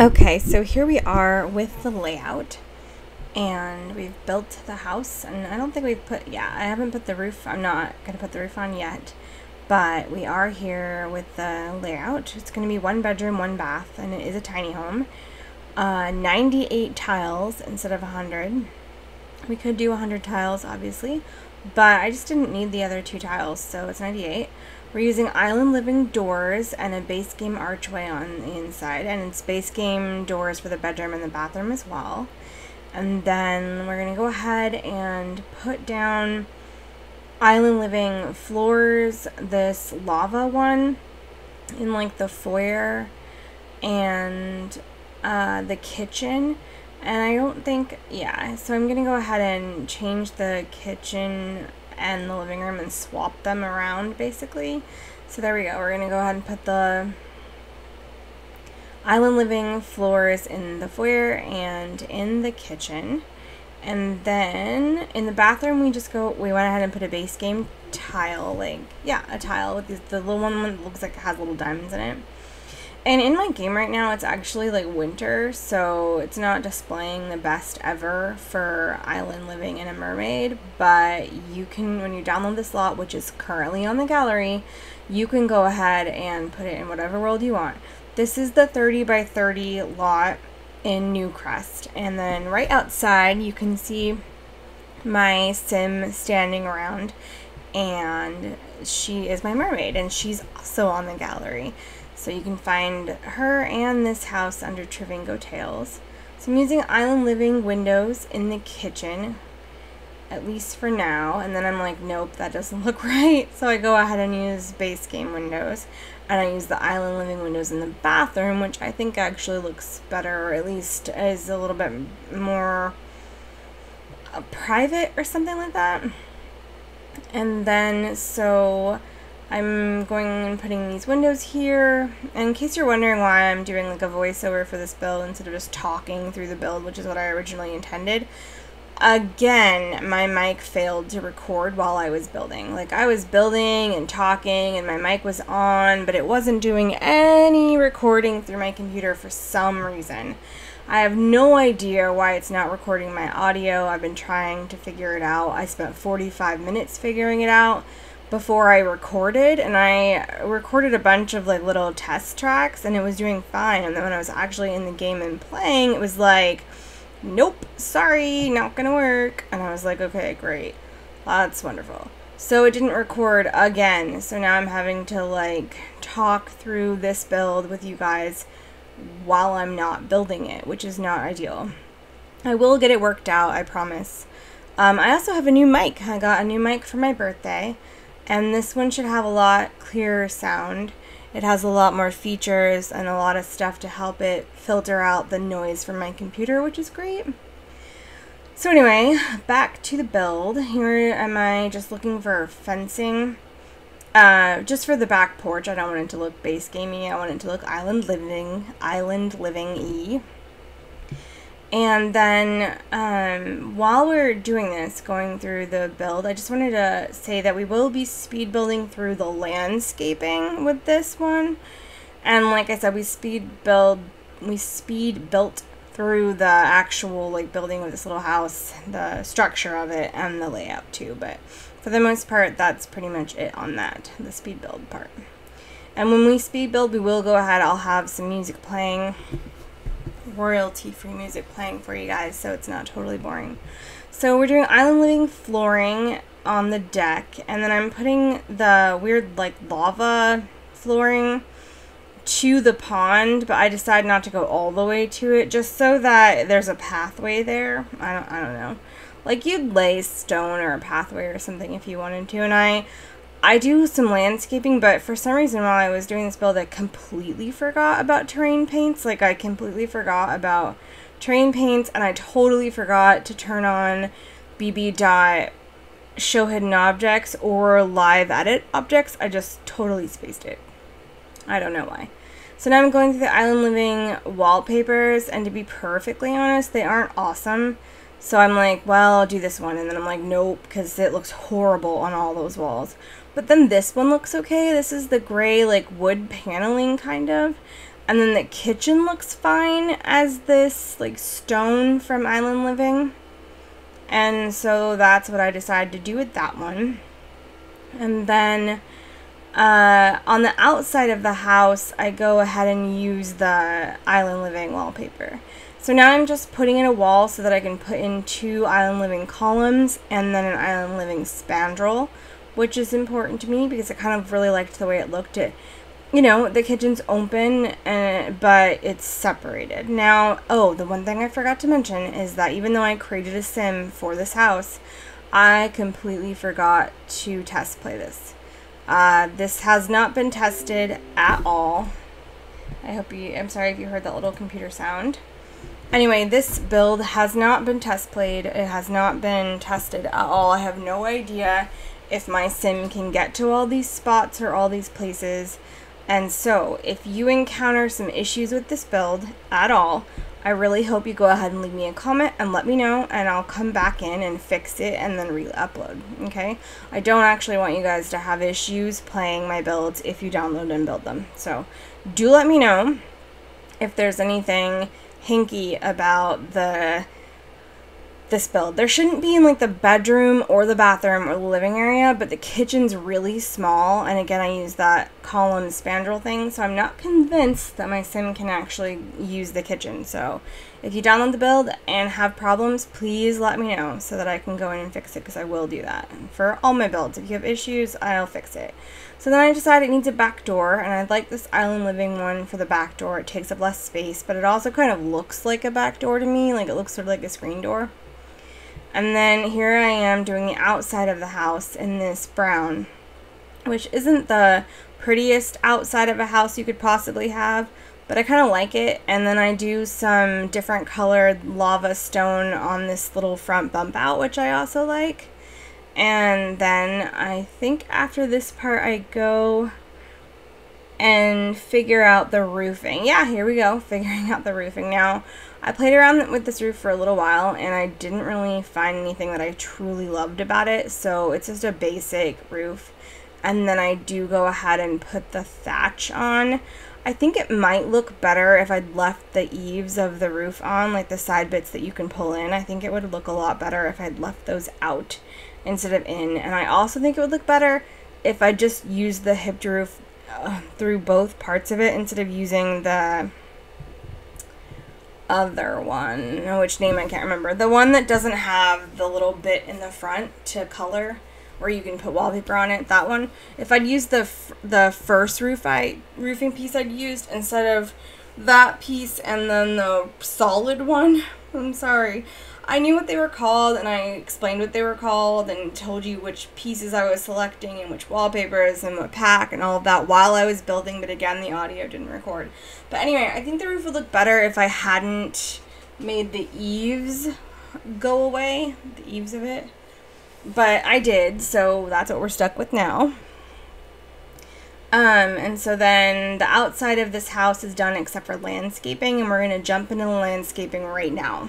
Okay, so here we are with the layout, and we've built the house, and I don't think we've put, yeah, I haven't put the roof, I'm not going to put the roof on yet, but we are here with the layout. It's going to be one bedroom, one bath, and it is a tiny home. Uh, 98 tiles instead of 100. We could do 100 tiles, obviously, but I just didn't need the other two tiles, so it's 98. We're using island living doors and a base game archway on the inside, and it's base game doors for the bedroom and the bathroom as well. And then we're going to go ahead and put down island living floors, this lava one in like the foyer and uh, the kitchen. And I don't think, yeah, so I'm going to go ahead and change the kitchen and the living room and swap them around basically. So there we go. We're going to go ahead and put the island living floors in the foyer and in the kitchen. And then in the bathroom, we just go, we went ahead and put a base game tile, like, yeah, a tile with these, the little one that looks like it has little diamonds in it. And in my game right now, it's actually like winter, so it's not displaying the best ever for island living in a mermaid. But you can, when you download this lot, which is currently on the gallery, you can go ahead and put it in whatever world you want. This is the 30 by 30 lot in Newcrest. And then right outside, you can see my sim standing around, and she is my mermaid, and she's also on the gallery. So you can find her and this house under Travingo Tales. So I'm using Island Living windows in the kitchen, at least for now. And then I'm like, nope, that doesn't look right. So I go ahead and use base game windows. And I use the Island Living windows in the bathroom, which I think actually looks better, or at least is a little bit more uh, private or something like that. And then, so I'm going and putting these windows here. And in case you're wondering why I'm doing like a voiceover for this build instead of just talking through the build, which is what I originally intended. Again, my mic failed to record while I was building. Like I was building and talking and my mic was on, but it wasn't doing any recording through my computer for some reason. I have no idea why it's not recording my audio. I've been trying to figure it out. I spent 45 minutes figuring it out before I recorded and I recorded a bunch of like little test tracks and it was doing fine and then when I was actually in the game and playing it was like nope sorry not gonna work and I was like okay great that's wonderful. So it didn't record again so now I'm having to like talk through this build with you guys while I'm not building it which is not ideal. I will get it worked out I promise. Um, I also have a new mic. I got a new mic for my birthday and this one should have a lot clearer sound. It has a lot more features and a lot of stuff to help it filter out the noise from my computer, which is great. So anyway, back to the build. Here am I just looking for fencing. Uh, just for the back porch, I don't want it to look base gamey. I want it to look island living, island living-y. And then um, while we're doing this, going through the build, I just wanted to say that we will be speed building through the landscaping with this one. And like I said, we speed build, we speed built through the actual like building of this little house, the structure of it, and the layout too. But for the most part, that's pretty much it on that, the speed build part. And when we speed build, we will go ahead, I'll have some music playing royalty free music playing for you guys so it's not totally boring. So we're doing island living flooring on the deck and then I'm putting the weird like lava flooring to the pond but I decided not to go all the way to it just so that there's a pathway there. I don't I don't know. Like you'd lay stone or a pathway or something if you wanted to and I I do some landscaping, but for some reason while I was doing this build, I completely forgot about terrain paints. Like, I completely forgot about terrain paints, and I totally forgot to turn on BB dot show hidden objects or live edit objects. I just totally spaced it. I don't know why. So now I'm going through the Island Living wallpapers, and to be perfectly honest, they aren't awesome. So I'm like, well, I'll do this one. And then I'm like, nope, because it looks horrible on all those walls. But then this one looks okay. This is the gray, like, wood paneling, kind of. And then the kitchen looks fine as this like stone from Island Living. And so that's what I decided to do with that one. And then uh, on the outside of the house, I go ahead and use the Island Living wallpaper. So now I'm just putting in a wall so that I can put in two Island Living columns and then an Island Living spandrel, which is important to me because I kind of really liked the way it looked. It you know, the kitchen's open, and, uh, but it's separated. Now, oh, the one thing I forgot to mention is that even though I created a sim for this house, I completely forgot to test play this. Uh, this has not been tested at all. I hope you, I'm sorry if you heard that little computer sound. Anyway, this build has not been test played. It has not been tested at all. I have no idea if my sim can get to all these spots or all these places. And so, if you encounter some issues with this build at all, I really hope you go ahead and leave me a comment and let me know, and I'll come back in and fix it and then re-upload, okay? I don't actually want you guys to have issues playing my builds if you download and build them. So, do let me know if there's anything hinky about the this build. There shouldn't be in like the bedroom or the bathroom or the living area, but the kitchen's really small. And again, I use that column spandrel thing, so I'm not convinced that my sim can actually use the kitchen. So if you download the build and have problems, please let me know so that I can go in and fix it because I will do that. For all my builds, if you have issues, I'll fix it. So then I decided it needs a back door, and I like this island living one for the back door. It takes up less space, but it also kind of looks like a back door to me, like it looks sort of like a screen door. And then here I am doing the outside of the house in this brown, which isn't the prettiest outside of a house you could possibly have, but I kind of like it. And then I do some different colored lava stone on this little front bump out, which I also like. And then I think after this part I go and figure out the roofing. Yeah, here we go, figuring out the roofing. Now, I played around with this roof for a little while and I didn't really find anything that I truly loved about it. So it's just a basic roof. And then I do go ahead and put the thatch on. I think it might look better if I'd left the eaves of the roof on, like the side bits that you can pull in. I think it would look a lot better if I'd left those out instead of in. And I also think it would look better if I just used the hipped roof uh, through both parts of it instead of using the other one, which name I can't remember. The one that doesn't have the little bit in the front to color where you can put wallpaper on it. That one. If I'd used the the first roof I roofing piece I'd used instead of that piece and then the solid one. I'm sorry. I knew what they were called and I explained what they were called and told you which pieces I was selecting and which wallpapers and what pack and all of that while I was building, but again, the audio didn't record. But anyway, I think the roof would look better if I hadn't made the eaves go away, the eaves of it. But I did, so that's what we're stuck with now. Um, and so then the outside of this house is done except for landscaping, and we're going to jump into the landscaping right now.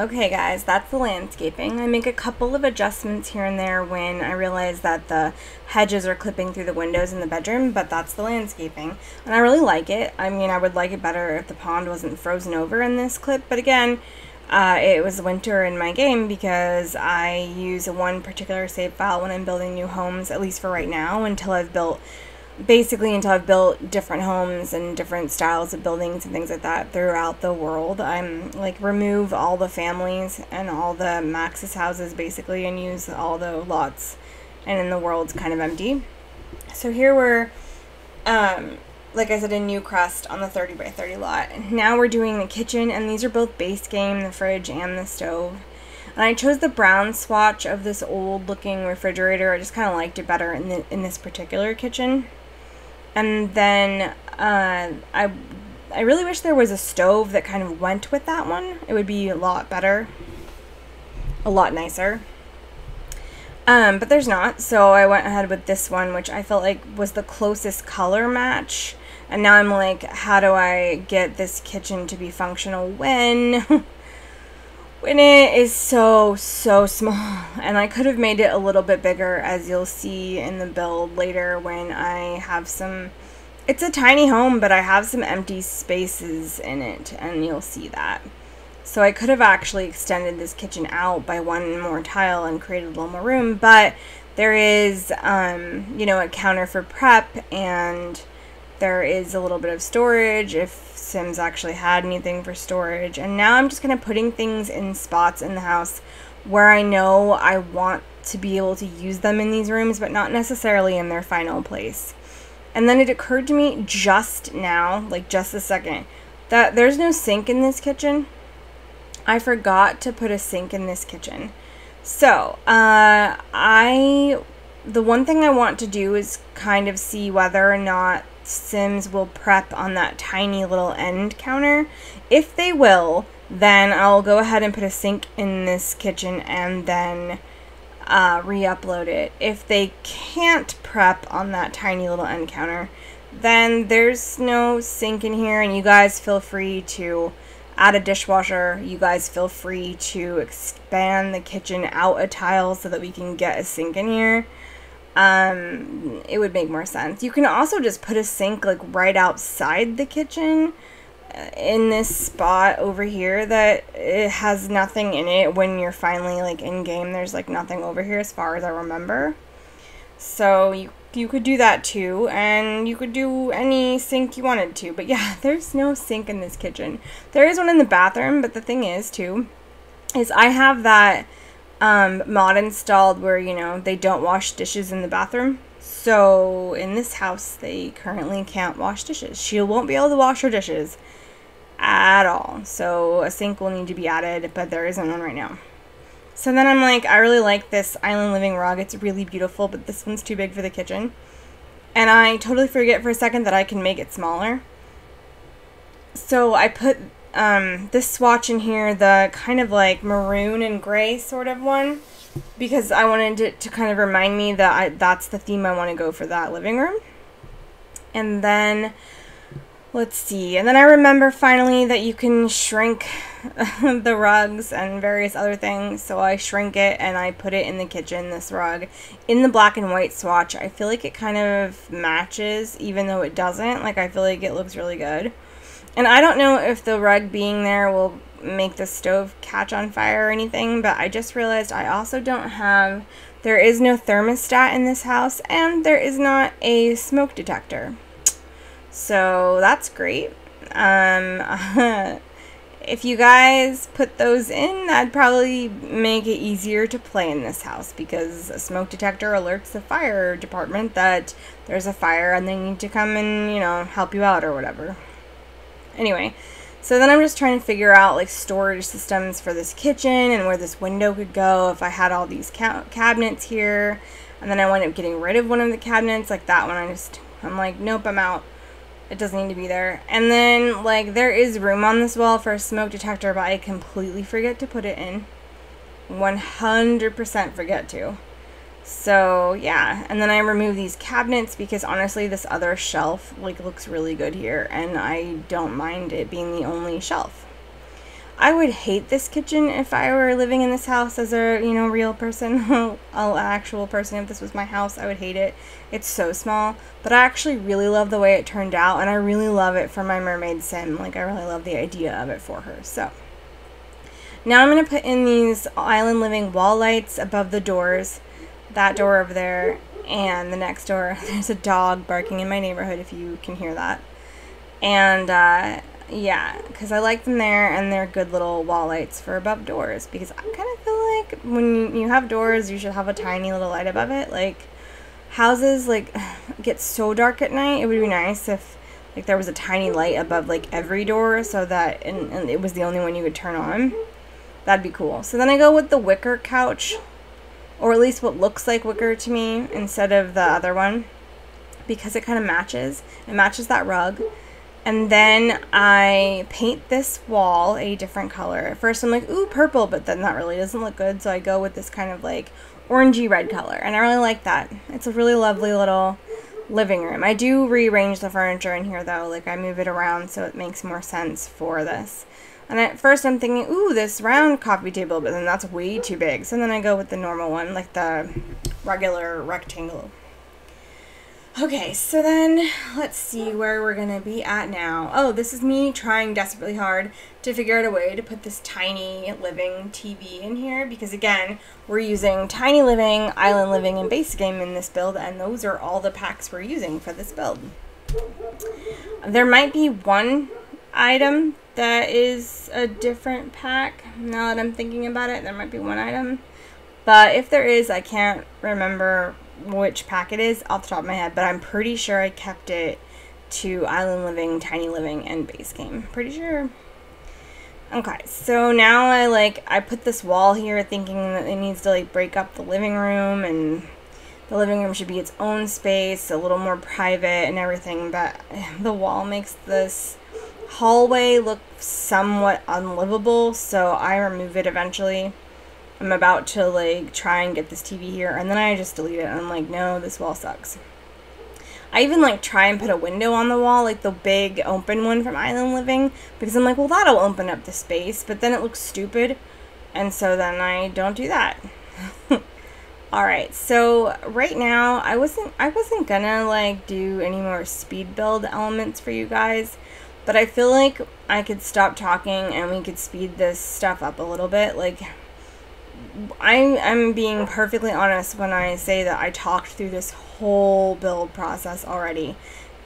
Okay guys, that's the landscaping. I make a couple of adjustments here and there when I realize that the hedges are clipping through the windows in the bedroom, but that's the landscaping. And I really like it. I mean, I would like it better if the pond wasn't frozen over in this clip, but again, uh, it was winter in my game because I use one particular save file when I'm building new homes, at least for right now, until I've built basically until I've built different homes and different styles of buildings and things like that throughout the world. I'm like remove all the families and all the Maxis houses basically and use all the lots and then the world's kind of empty. So here we're um like I said, a Newcrest on the 30 by 30 lot. Now we're doing the kitchen, and these are both base game, the fridge and the stove. And I chose the brown swatch of this old looking refrigerator. I just kind of liked it better in, the, in this particular kitchen. And then uh, I, I really wish there was a stove that kind of went with that one. It would be a lot better, a lot nicer. Um, but there's not, so I went ahead with this one, which I felt like was the closest color match. And now I'm like, how do I get this kitchen to be functional when when it is so so small and I could have made it a little bit bigger as you'll see in the build later when I have some it's a tiny home but I have some empty spaces in it and you'll see that. So I could have actually extended this kitchen out by one more tile and created a little more room but there is um, you know a counter for prep and there is a little bit of storage if Sims actually had anything for storage. And now I'm just kind of putting things in spots in the house where I know I want to be able to use them in these rooms, but not necessarily in their final place. And then it occurred to me just now, like just a second, that there's no sink in this kitchen. I forgot to put a sink in this kitchen. So, uh, I, the one thing I want to do is kind of see whether or not Sims will prep on that tiny little end counter. If they will, then I'll go ahead and put a sink in this kitchen and then uh, re-upload it. If they can't prep on that tiny little end counter, then there's no sink in here and you guys feel free to add a dishwasher. You guys feel free to expand the kitchen out a tile so that we can get a sink in here um, it would make more sense. You can also just put a sink like right outside the kitchen uh, in this spot over here that it has nothing in it. When you're finally like in game there's like nothing over here as far as I remember. So you you could do that too and you could do any sink you wanted to. But yeah there's no sink in this kitchen. There is one in the bathroom but the thing is too is I have that um, mod installed where, you know, they don't wash dishes in the bathroom. So in this house, they currently can't wash dishes. She won't be able to wash her dishes at all. So a sink will need to be added, but there isn't one right now. So then I'm like, I really like this island living rug. It's really beautiful, but this one's too big for the kitchen. And I totally forget for a second that I can make it smaller. So I put um, this swatch in here, the kind of like maroon and gray sort of one, because I wanted it to kind of remind me that I, that's the theme I want to go for that living room. And then, let's see, and then I remember finally that you can shrink the rugs and various other things, so I shrink it and I put it in the kitchen, this rug, in the black and white swatch. I feel like it kind of matches, even though it doesn't. Like, I feel like it looks really good. And I don't know if the rug being there will make the stove catch on fire or anything, but I just realized I also don't have, there is no thermostat in this house, and there is not a smoke detector. So that's great. Um, if you guys put those in, that'd probably make it easier to play in this house because a smoke detector alerts the fire department that there's a fire and they need to come and, you know, help you out or whatever. Anyway, so then I'm just trying to figure out like storage systems for this kitchen and where this window could go if I had all these ca cabinets here. And then I wind up getting rid of one of the cabinets, like that one. I just, I'm like, nope, I'm out. It doesn't need to be there. And then, like, there is room on this wall for a smoke detector, but I completely forget to put it in. 100% forget to. So yeah, and then I remove these cabinets because honestly this other shelf like looks really good here and I don't mind it being the only shelf. I would hate this kitchen if I were living in this house as a, you know, real person, an actual person. If this was my house, I would hate it. It's so small, but I actually really love the way it turned out, and I really love it for my mermaid sim. Like, I really love the idea of it for her. So, now I'm going to put in these island living wall lights above the doors that door over there and the next door there's a dog barking in my neighborhood if you can hear that. And uh, yeah, because I like them there and they're good little wall lights for above doors because I kind of feel like when you have doors, you should have a tiny little light above it. Like houses like get so dark at night, it would be nice if like there was a tiny light above like every door so that and, and it was the only one you could turn on. That'd be cool. So then I go with the wicker couch or at least what looks like wicker to me instead of the other one because it kind of matches. It matches that rug. And then I paint this wall a different color. At first I'm like, ooh, purple, but then that really doesn't look good. So I go with this kind of like orangey red color. And I really like that. It's a really lovely little living room. I do rearrange the furniture in here though. Like I move it around so it makes more sense for this. And at first I'm thinking, ooh, this round coffee table, but then that's way too big. So then I go with the normal one, like the regular rectangle Okay, so then let's see where we're gonna be at now. Oh, this is me trying desperately hard to figure out a way to put this tiny living TV in here because again, we're using tiny living, island living, and base game in this build, and those are all the packs we're using for this build. There might be one item that is a different pack. Now that I'm thinking about it, there might be one item. But if there is, I can't remember which pack it is off the top of my head, but I'm pretty sure I kept it to Island Living, Tiny Living, and Base Game. Pretty sure. Okay, so now I like I put this wall here thinking that it needs to like break up the living room and the living room should be its own space, a little more private and everything, but the wall makes this hallway look somewhat unlivable, so I remove it eventually. I'm about to like try and get this TV here and then I just delete it I'm like no this wall sucks. I even like try and put a window on the wall like the big open one from Island Living because I'm like well that'll open up the space but then it looks stupid and so then I don't do that. Alright, so right now I wasn't I wasn't gonna like do any more speed build elements for you guys but I feel like I could stop talking and we could speed this stuff up a little bit like I am being perfectly honest when I say that I talked through this whole build process already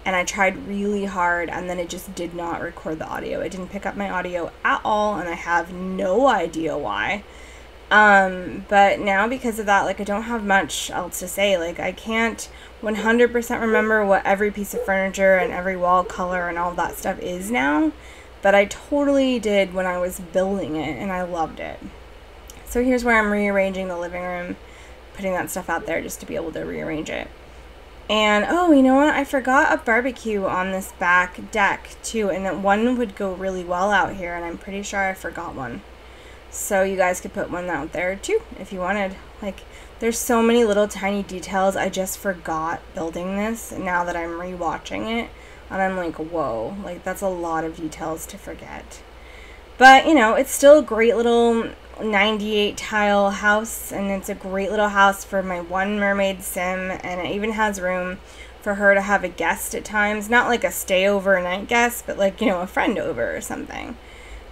and I tried really hard and then it just did not record the audio. It didn't pick up my audio at all and I have no idea why. Um, but now because of that, like I don't have much else to say. Like I can't 100% remember what every piece of furniture and every wall color and all that stuff is now, but I totally did when I was building it and I loved it. So here's where I'm rearranging the living room, putting that stuff out there just to be able to rearrange it. And oh, you know what? I forgot a barbecue on this back deck too, and that one would go really well out here, and I'm pretty sure I forgot one. So you guys could put one out there too if you wanted. Like, there's so many little tiny details. I just forgot building this now that I'm rewatching it. And I'm like, whoa, like that's a lot of details to forget. But, you know, it's still a great little 98 tile house and it's a great little house for my one mermaid sim and it even has room for her to have a guest at times not like a stay overnight guest but like you know a friend over or something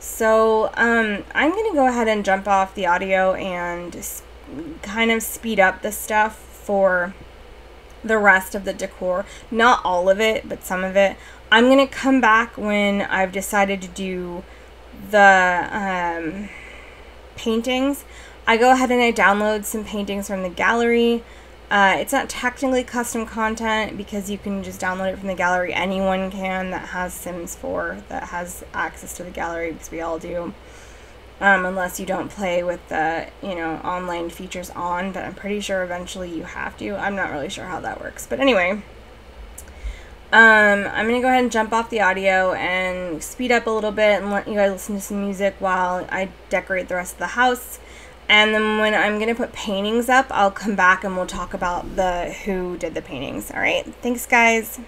so um, i'm going to go ahead and jump off the audio and kind of speed up the stuff for the rest of the decor not all of it but some of it i'm going to come back when i've decided to do the um, paintings. I go ahead and I download some paintings from the gallery. Uh, it's not technically custom content because you can just download it from the gallery. Anyone can that has Sims 4 that has access to the gallery because we all do. Um, unless you don't play with the, you know, online features on, but I'm pretty sure eventually you have to. I'm not really sure how that works. But anyway, um, I'm going to go ahead and jump off the audio and speed up a little bit and let you guys listen to some music while I decorate the rest of the house. And then when I'm going to put paintings up, I'll come back and we'll talk about the who did the paintings. All right. Thanks, guys.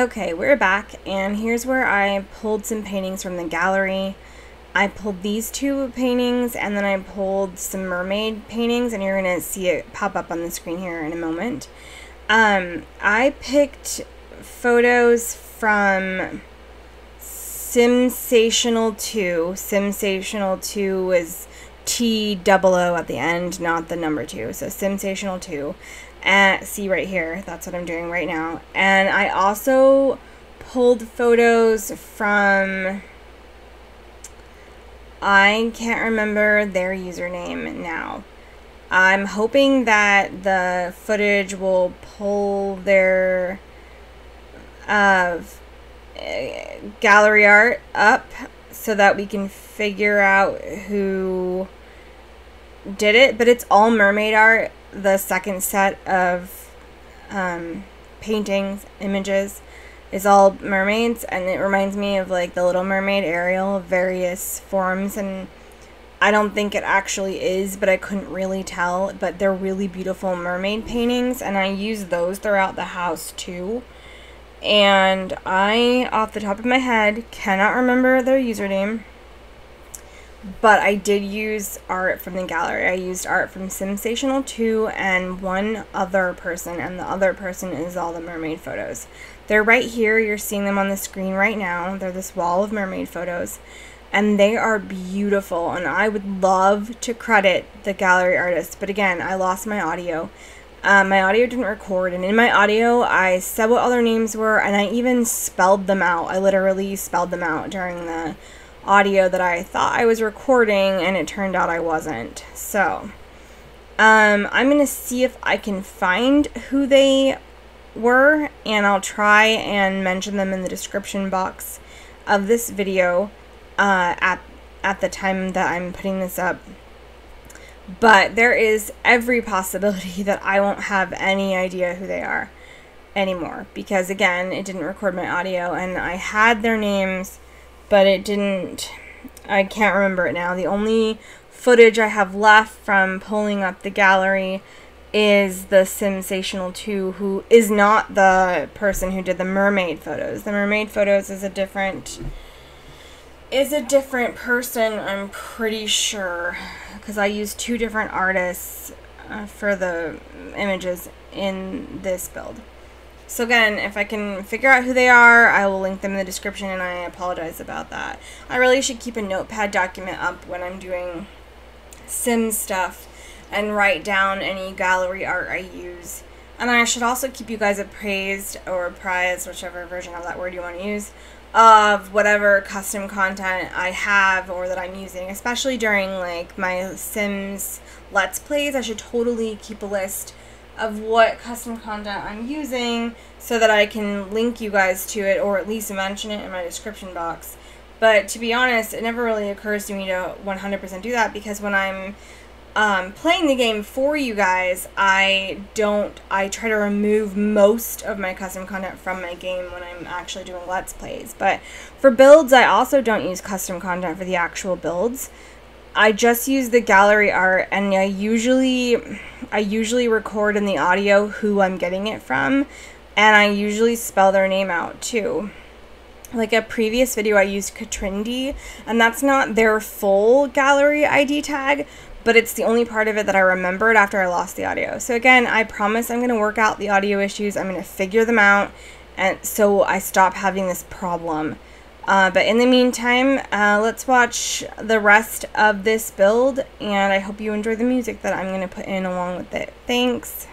Okay, we're back, and here's where I pulled some paintings from the gallery. I pulled these two paintings, and then I pulled some mermaid paintings, and you're going to see it pop up on the screen here in a moment. Um, I picked photos from SimsationalToo. Simsational 2 is T double O at the end, not the number 2. So SimsationalToo and see right here that's what i'm doing right now. And i also pulled photos from i can't remember their username now. I'm hoping that the footage will pull their uh, gallery art up so that we can figure out who did it. But it's all mermaid art the second set of um, paintings, images, is all mermaids, and it reminds me of like the Little Mermaid Ariel various forms. And I don't think it actually is, but I couldn't really tell. But they're really beautiful mermaid paintings, and I use those throughout the house too. And I, off the top of my head, cannot remember their username but I did use art from the gallery. I used art from SimsationalToo and one other person, and the other person is all the mermaid photos. They're right here. You're seeing them on the screen right now. They're this wall of mermaid photos, and they are beautiful. And I would love to credit the gallery artist, but again, I lost my audio. Um, my audio didn't record, and in my audio, I said what all their names were, and I even spelled them out. I literally spelled them out during the audio that I thought I was recording and it turned out I wasn't. So, um, I'm going to see if I can find who they were and I'll try and mention them in the description box of this video uh, at, at the time that I'm putting this up. But there is every possibility that I won't have any idea who they are anymore because again, it didn't record my audio and I had their names but it didn't. I can't remember it now. The only footage I have left from pulling up the gallery is the SimsationalToo, who is not the person who did the mermaid photos. The mermaid photos is a different is a different person, I'm pretty sure, because I used two different artists uh, for the images in this build. So again, if I can figure out who they are, I will link them in the description and I apologize about that. I really should keep a notepad document up when I'm doing sim stuff and write down any gallery art I use. And I should also keep you guys appraised or apprised, whichever version of that word you want to use, of whatever custom content I have or that I'm using, especially during like my Sims Let's Plays. I should totally keep a list of what custom content I'm using so that I can link you guys to it or at least mention it in my description box. But to be honest, it never really occurs to me to 100% do that because when I'm um, playing the game for you guys, I don't, I try to remove most of my custom content from my game when I'm actually doing Let's Plays. But for builds, I also don't use custom content for the actual builds. I just use the gallery art and I usually I usually record in the audio who I'm getting it from and I usually spell their name out too. Like a previous video I used Katrindi and that's not their full gallery ID tag but it's the only part of it that I remembered after I lost the audio. So again, I promise I'm going to work out the audio issues. I'm going to figure them out and so I stop having this problem. Uh, but in the meantime, uh, let's watch the rest of this build, and I hope you enjoy the music that I'm going to put in along with it. Thanks!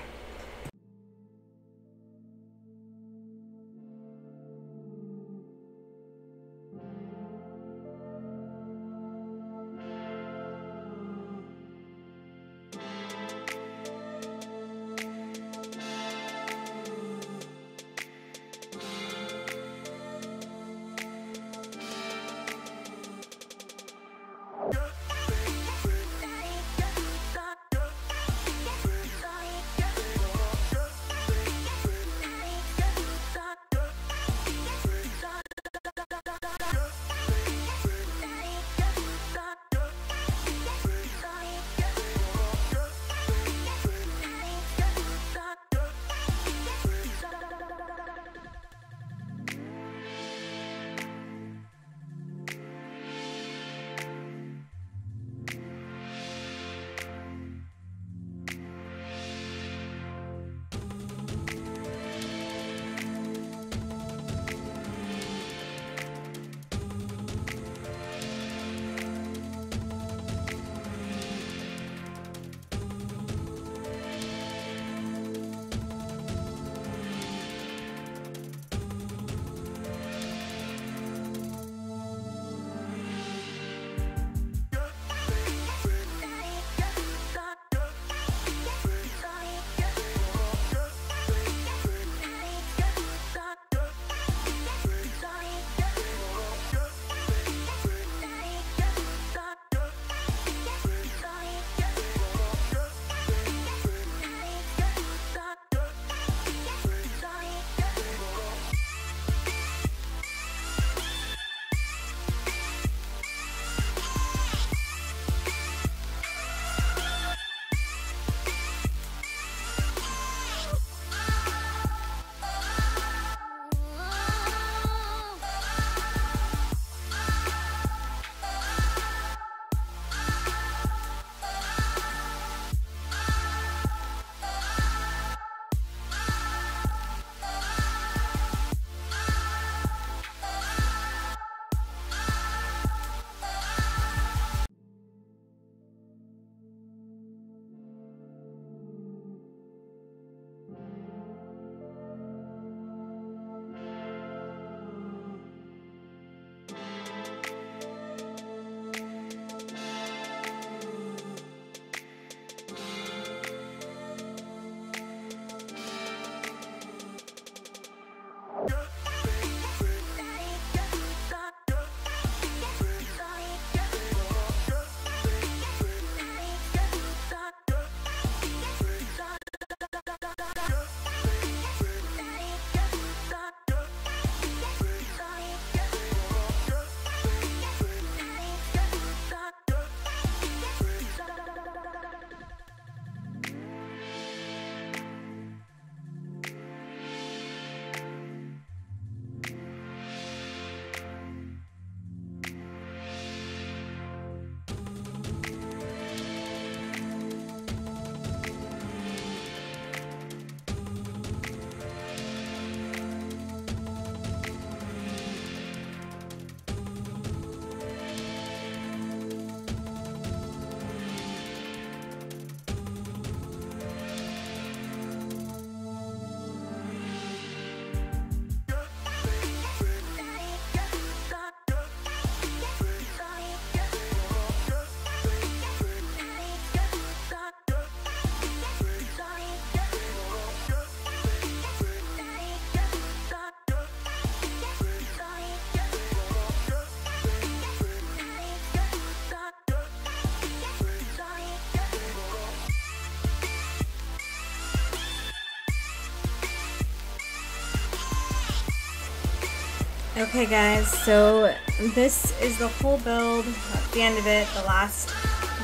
Okay guys, so this is the whole build. At the end of it, the last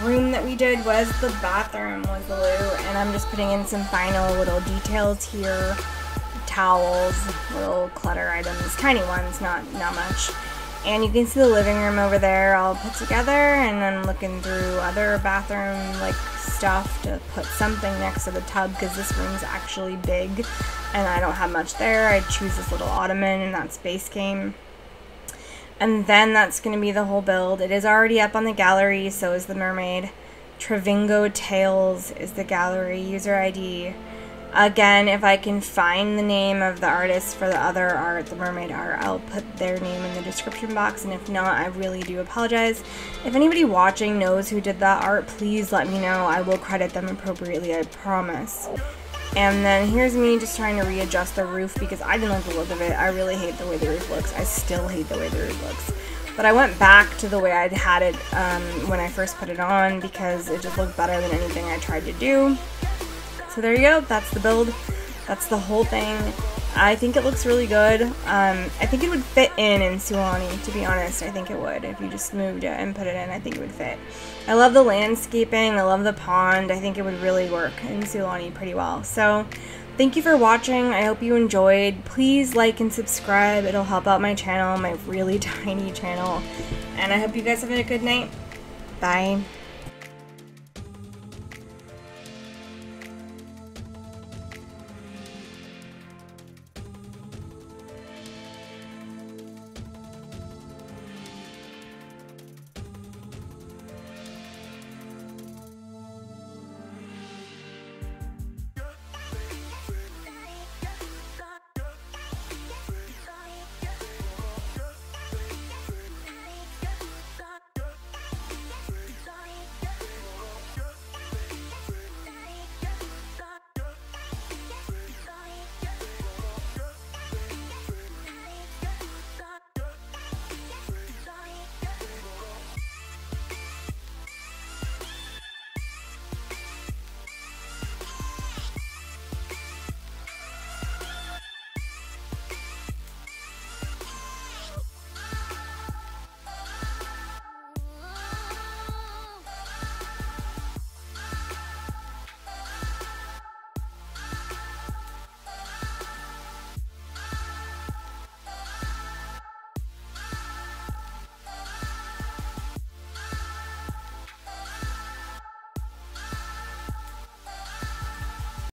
room that we did was the bathroom, was loo, and I'm just putting in some final little details here. Towels, little clutter items, tiny ones, not, not much. And you can see the living room over there all put together, and I'm looking through other bathroom like stuff to put something next to the tub because this room's actually big and I don't have much there. I choose this little ottoman and that's base game. And then that's going to be the whole build. It is already up on the gallery, so is the mermaid. Travingo Tales is the gallery user ID. Again, if I can find the name of the artist for the other art, the mermaid art, I'll put their name in the description box. And if not, I really do apologize. If anybody watching knows who did that art, please let me know. I will credit them appropriately, I promise. And then here's me just trying to readjust the roof because I didn't like the look of it. I really hate the way the roof looks. I still hate the way the roof looks. But I went back to the way I'd had it um, when I first put it on because it just looked better than anything I tried to do. So there you go. That's the build. That's the whole thing. I think it looks really good. Um, I think it would fit in in Sulani, to be honest. I think it would. If you just moved it and put it in, I think it would fit. I love the landscaping. I love the pond. I think it would really work in Sulani pretty well. So thank you for watching. I hope you enjoyed. Please like and subscribe. It'll help out my channel, my really tiny channel. And I hope you guys have a good night. Bye.